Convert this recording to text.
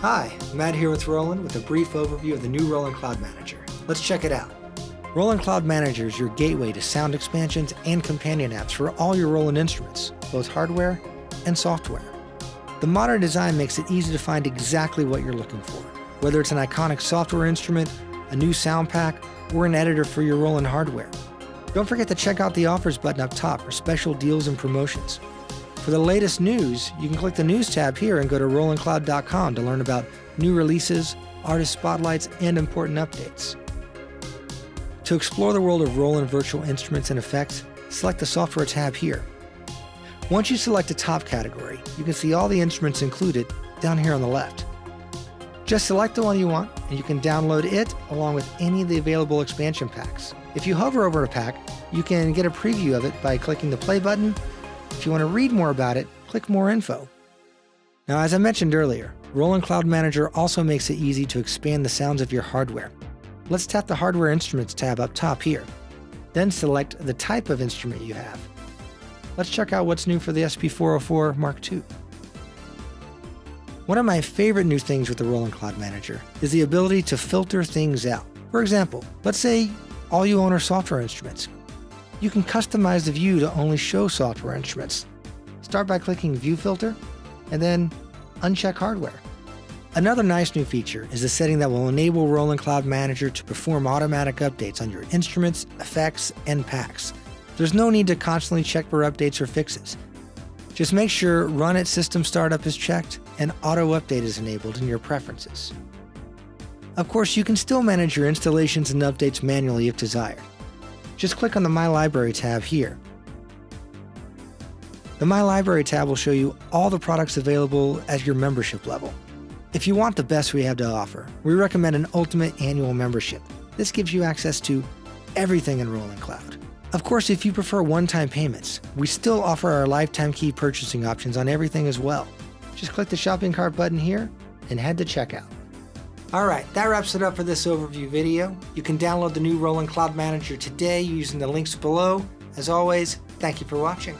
Hi, Matt here with Roland with a brief overview of the new Roland Cloud Manager. Let's check it out. Roland Cloud Manager is your gateway to sound expansions and companion apps for all your Roland instruments, both hardware and software. The modern design makes it easy to find exactly what you're looking for, whether it's an iconic software instrument, a new sound pack, or an editor for your Roland hardware. Don't forget to check out the offers button up top for special deals and promotions. For the latest news, you can click the News tab here and go to RolandCloud.com to learn about new releases, artist spotlights, and important updates. To explore the world of Roland virtual instruments and effects, select the Software tab here. Once you select a top category, you can see all the instruments included down here on the left. Just select the one you want, and you can download it along with any of the available expansion packs. If you hover over a pack, you can get a preview of it by clicking the play button if you want to read more about it, click More Info. Now, as I mentioned earlier, Roland Cloud Manager also makes it easy to expand the sounds of your hardware. Let's tap the Hardware Instruments tab up top here. Then select the type of instrument you have. Let's check out what's new for the SP404 Mark II. One of my favorite new things with the Roland Cloud Manager is the ability to filter things out. For example, let's say all you own are software instruments you can customize the view to only show software instruments. Start by clicking View Filter, and then uncheck Hardware. Another nice new feature is a setting that will enable Roland Cloud Manager to perform automatic updates on your instruments, effects, and packs. There's no need to constantly check for updates or fixes. Just make sure Run at System Startup is checked and Auto Update is enabled in your preferences. Of course, you can still manage your installations and updates manually if desired just click on the My Library tab here. The My Library tab will show you all the products available at your membership level. If you want the best we have to offer, we recommend an Ultimate Annual Membership. This gives you access to everything in Roland Cloud. Of course, if you prefer one-time payments, we still offer our lifetime key purchasing options on everything as well. Just click the shopping cart button here and head to checkout. Alright, that wraps it up for this overview video. You can download the new Roland Cloud Manager today using the links below. As always, thank you for watching.